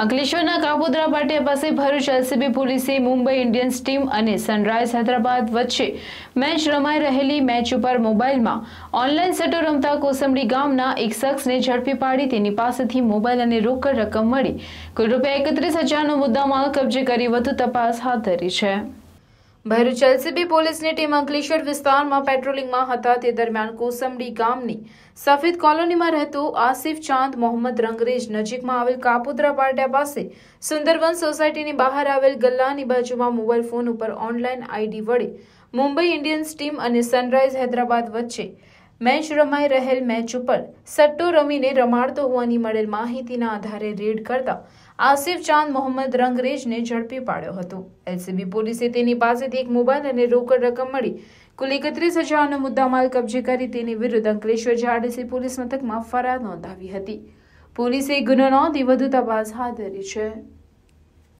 અંકલેશ્વરના કાપોદ્રા પાટિયા પાસે ભરૂચ એલસીબી પોલીસે મુંબઈ ઇન્ડિયન્સ ટીમ અને સનરાઇઝ હૈદરાબાદ વચ્ચે મેચ રમાઈ રહેલી મેચ ઉપર મોબાઈલમાં ઓનલાઈન સટ્ટો રમતા કોસંબડી ગામના એક શખ્સને ઝડપી પાડી તેની પાસેથી મોબાઈલ અને રોકડ રકમ મળી. કુલ રૂપિયા એકત્રીસ હજારનો મુદ્દામાલ કબજે કરી વધુ તપાસ હાથ ધરી છે. ભરૂચ એલસીબી પોલીસની ટીમ અંકલેશ્વર વિસ્તારમાં પેટ્રોલિંગમાં હતા. તે દરમિયાન કોસંબડી ગામની સફેદ કોલોનીમાં રહેતો આસિફ ચાંદ મોહમ્મદ રંગરેજ નજીકમાં આવેલ કાપોદ્રા પાટિયા પાસે સુંદરવન સોસાયટીની બહાર આવેલ ગલ્લાની બાજુમાં મોબાઈલ ફોન ઉપર ઓનલાઈન આઈડી વડે મુંબઈ ઇન્ડિયન્સ ટીમ અને સનરાઇઝ હૈદરાબાદ વચ્ચે મેચ રમાઈ રહેલ મેચ ઉપર સટ્ટો રમીને રમાડતો હોવાની મળેલ માહિતીના આધારે રેડ કરતા આસિફ ચાંદ, મોહમ્મદ રંગરેજને ઝડપી પાડ્યો હતો. એલસીબી પોલીસે તેની પાસેથી એક મોબાઈલ અને રોકડ રકમ મળી કુલ એકત્રીસ હજારનો મુદ્દામાલ કબજે કરી તેની વિરુદ્ધ અંકલેશ્વર જાડેસી પોલીસ મથકમાં ફરિયાદ નોંધાવી હતી. પોલીસે ગુનો નોંધી વધુ તપાસ હાથ ધરી છે.